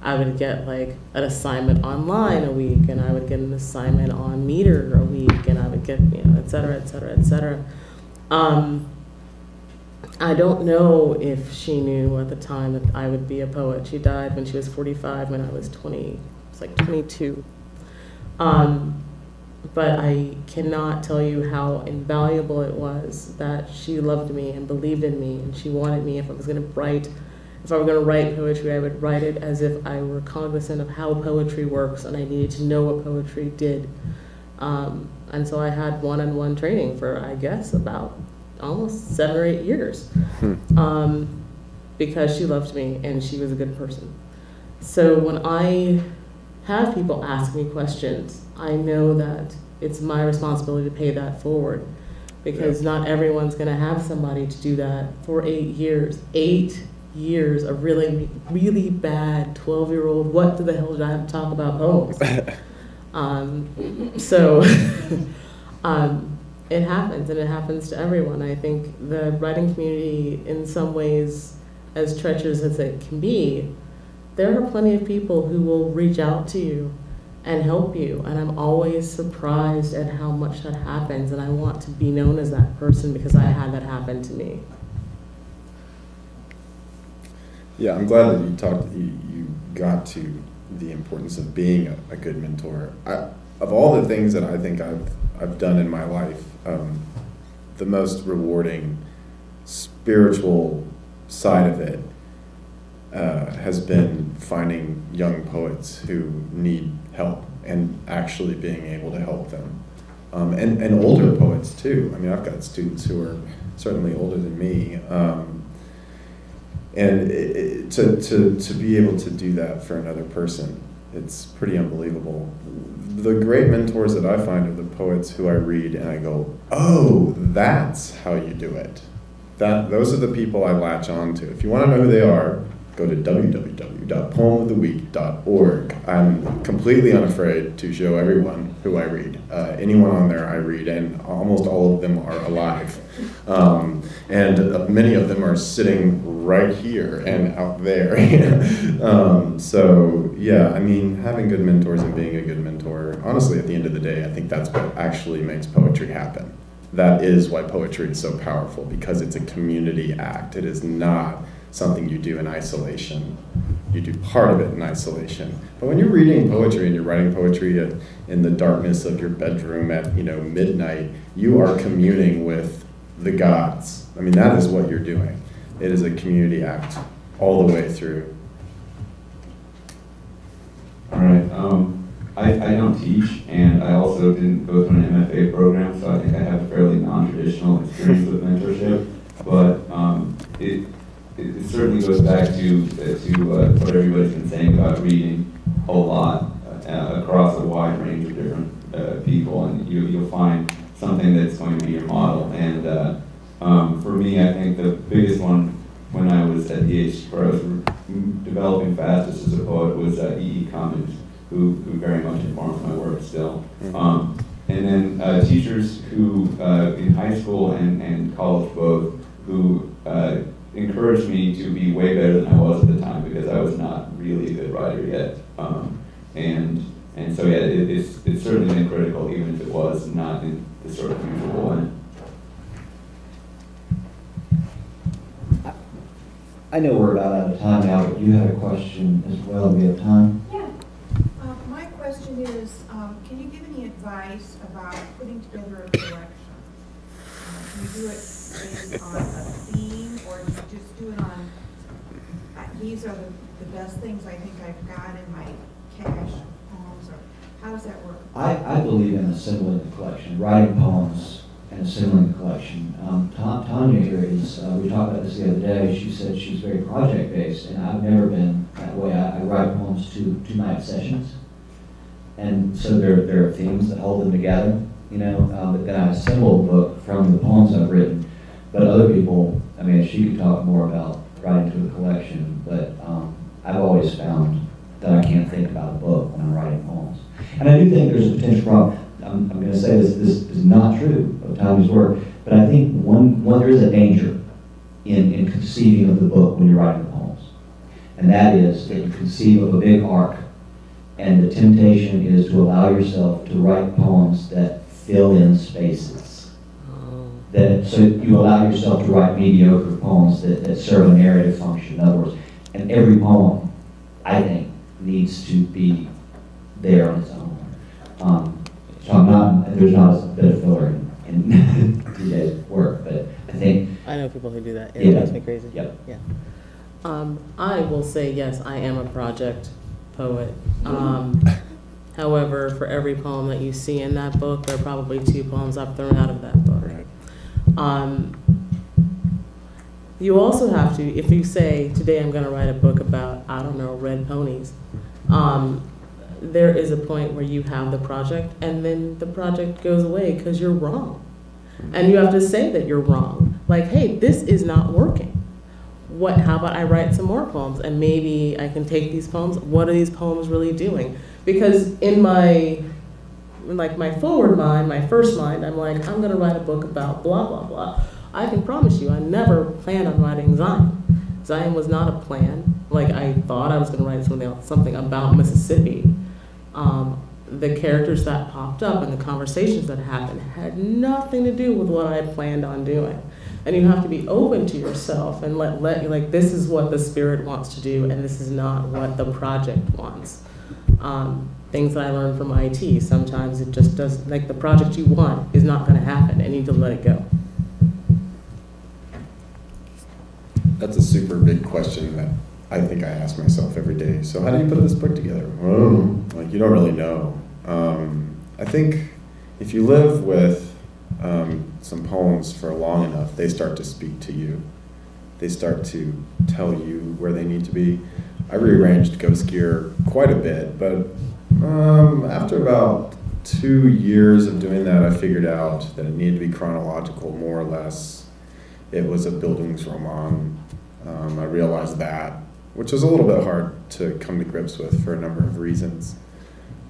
Speaker 5: I would get like an assignment online a week and I would get an assignment on meter a week and I would get, you know, et cetera, et cetera, et cetera. Um, I don't know if she knew at the time that I would be a poet. She died when she was 45, when I was 20, it's like 22. Um, but I cannot tell you how invaluable it was that she loved me and believed in me, and she wanted me. If I was going to write, if I were going to write poetry, I would write it as if I were cognizant of how poetry works, and I needed to know what poetry did. Um, and so I had one-on-one training for, I guess, about almost seven or eight years um, because she loved me and she was a good person. So when I have people ask me questions, I know that it's my responsibility to pay that forward. because not everyone's going to have somebody to do that for eight years. Eight years of really, really bad 12 year old, what the hell did I have to talk about poems? <laughs> um, so <laughs> um, it happens, and it happens to everyone. I think the writing community, in some ways, as treacherous as it can be, there are plenty of people who will reach out to you and help you. And I'm always surprised at how much that happens. And I want to be known as that person because I had that happen to me.
Speaker 3: Yeah, I'm glad that you talked, you, you got to the importance of being a, a good mentor. I, of all the things that I think I've, I've done in my life, um, the most rewarding spiritual side of it uh, has been finding young poets who need help and actually being able to help them. Um, and, and older poets too. I mean, I've got students who are certainly older than me. Um, and it, it, to, to, to be able to do that for another person, it's pretty unbelievable. The great mentors that I find are the poets who I read and I go, oh, that's how you do it. That, those are the people I latch on to. If you want to know who they are, go to www.poemoftheweek.org. I'm completely unafraid to show everyone who I read. Uh, anyone on there I read, and almost all of them are alive. Um, and uh, many of them are sitting right here and out there. <laughs> um, so, yeah, I mean, having good mentors and being a good mentor, honestly, at the end of the day, I think that's what actually makes poetry happen. That is why poetry is so powerful, because it's a community act. It is not something you do in isolation. You do part of it in isolation. But when you're reading poetry and you're writing poetry at, in the darkness of your bedroom at you know midnight, you are communing with the gods. I mean, that is what you're doing. It is a community act all the way through.
Speaker 2: All right. Um, I, I don't teach, and I also didn't go through an MFA program, so I think I have a fairly non-traditional experience with mentorship. But um, certainly goes back to, to uh, what everybody's been saying about reading a lot uh, across a wide range of different uh, people, and you, you'll find something that's going to be your model. And uh, um, for me, I think the biggest one when I was at the age where I was developing fastest as a poet was uh, E. E. Cummings, who, who very much informs my work still. Um, and then uh, teachers who, uh, in high school and, and college both, who uh, encouraged me to be way better than I was at the time because I was not really a good writer yet. Um, and and so yeah, it, it's it's certainly been critical, even if it was not in the sort of usual one.
Speaker 4: I know we're about out of time now, but you had a question as well. Do we have time?
Speaker 10: Yeah. Uh, My question is, um, can you give any advice about putting together a collection? Uh, Can you do it based on a theme, just do it on, uh, these are the, the best things I think I've got in my cache poems, or how does that work?
Speaker 4: I, I believe in assembling the collection, writing poems and assembling the collection. Um, Ta- Tanya here is, uh, we talked about this the other day, she said she's very project-based, and I've never been that way. I, I write poems to two-night sessions. And so there, there are themes that hold them together, you know, um, but then I assemble a book from the poems I've written. But other people, I mean, she could talk more about writing to a collection, but um, I've always found that I can't think about a book when I'm writing poems. And I do think there's a potential problem. I'm, I'm going to say this, this is not true of Tommy's work, but I think one, one there is a danger in, in conceiving of the book when you're writing poems. And that is that you conceive of a big arc, and the temptation is to allow yourself to write poems that fill in spaces. That, so you allow yourself to write mediocre poems that, that serve a narrative function. In other words, and every poem, I think, needs to be there on its own. Um, so I'm not, there's not a bit of filler in, in <laughs> TJ's work, but I think,
Speaker 5: I know people who do that. It
Speaker 4: Yeah.
Speaker 5: drives me crazy.
Speaker 4: Yep.
Speaker 5: Yeah. Um, I will say, yes, I am a project poet. Um, however, for every poem that you see in that book, there are probably two poems I've thrown out of that book. Um, you also have to, if you say, today I'm going to write a book about, I don't know, red ponies, um, there is a point where you have the project and then the project goes away because you're wrong. And you have to say that you're wrong. Like, hey, this is not working. What, how about I write some more poems and maybe I can take these poems, what are these poems really doing? Because in my, like my forward mind, my first mind, I'm like, I'm gonna write a book about blah, blah, blah. I can promise you, I never planned on writing Zion. Zion was not a plan. Like I thought I was gonna write something else, something about Mississippi. Um, the characters that popped up and the conversations that happened had nothing to do with what I planned on doing. And you have to be open to yourself and let, let you like this is what the spirit wants to do and this is not what the project wants. Um, things that I learned from IT, sometimes it just does like the project you want is not gonna happen and you need to let it go.
Speaker 3: That's a super big question that I think I ask myself every day. So how do you put this book together? Oh, like you don't really know. Um, I think if you live with um, some poems for long enough, they start to speak to you. They start to tell you where they need to be. I rearranged Ghost Gear quite a bit, but um, after about two years of doing that, I figured out that it needed to be chronological, more or less. It was a Bildungsroman. Um, I realized that, which was a little bit hard to come to grips with for a number of reasons.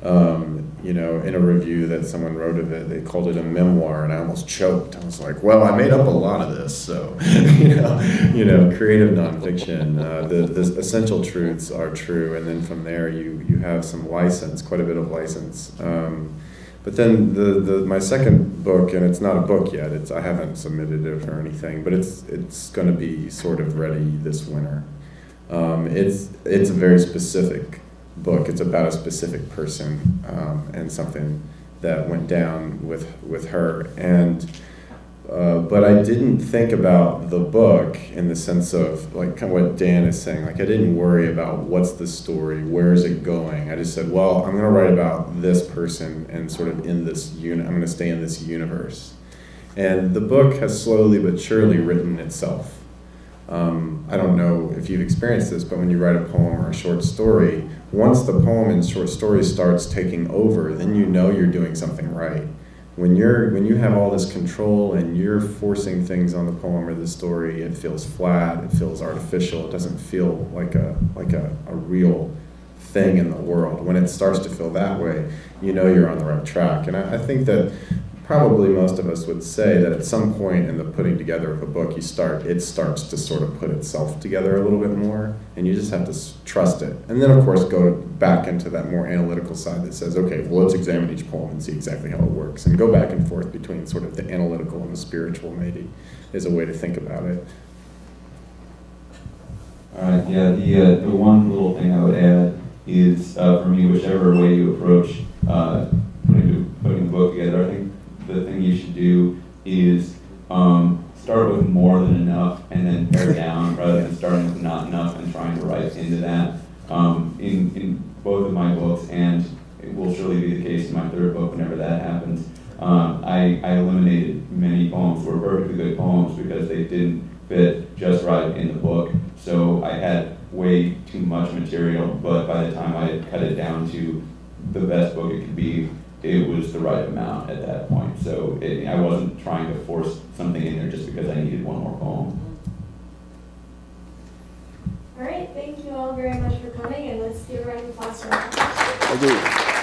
Speaker 3: Um, you know, in a review that someone wrote of it, they called it a memoir, and I almost choked. I was like, "Well, I made up a lot of this, so <laughs> you know, you know, creative nonfiction. Uh, the the essential truths are true, and then from there, you you have some license, quite a bit of license." Um, but then the, the my second book, and it's not a book yet. It's I haven't submitted it or anything, but it's it's going to be sort of ready this winter. Um, it's it's a very specific book. It's about a specific person um, and something that went down with with her. And uh, but I didn't think about the book in the sense of like kind of what Dan is saying. Like I didn't worry about what's the story, where is it going. I just said, well, I'm going to write about this person and sort of in this unit. I'm going to stay in this universe. And the book has slowly but surely written itself. Um, I don't know if you've experienced this, but when you write a poem or a short story, once the poem and short story starts taking over, then you know you're doing something right. When you're when you have all this control and you're forcing things on the poem or the story, it feels flat, it feels artificial, it doesn't feel like a like a, a real thing in the world. When it starts to feel that way, you know you're on the right track. And I, I think that probably most of us would say that at some point in the putting together of a book, you start it starts to sort of put itself together a little bit more, and you just have to trust it. And then, of course, go back into that more analytical side that says, okay, well, let's examine each poem and see exactly how it works, and go back and forth between sort of the analytical and the spiritual. Maybe is a way to think about it.
Speaker 2: All right, yeah, the, uh, the one little thing I would add is, uh, for me, whichever way you approach, uh, putting, putting the book together, I think the thing you should do is, um, start with more than enough and then pare <laughs> down rather than starting with not enough and trying to write into that. Um, in, in both of my books, and it will surely be the case in my third book whenever that happens, um, I, I eliminated many poems were perfectly good poems because they didn't fit just right in the book. So I had way too much material, but by the time I cut it down to the best book it could be, it was the right amount at that point. So it, I wasn't trying to force something in there just because I needed one more poem.
Speaker 1: All right, thank you all very much for coming, and let's give a round of applause for our
Speaker 6: I do.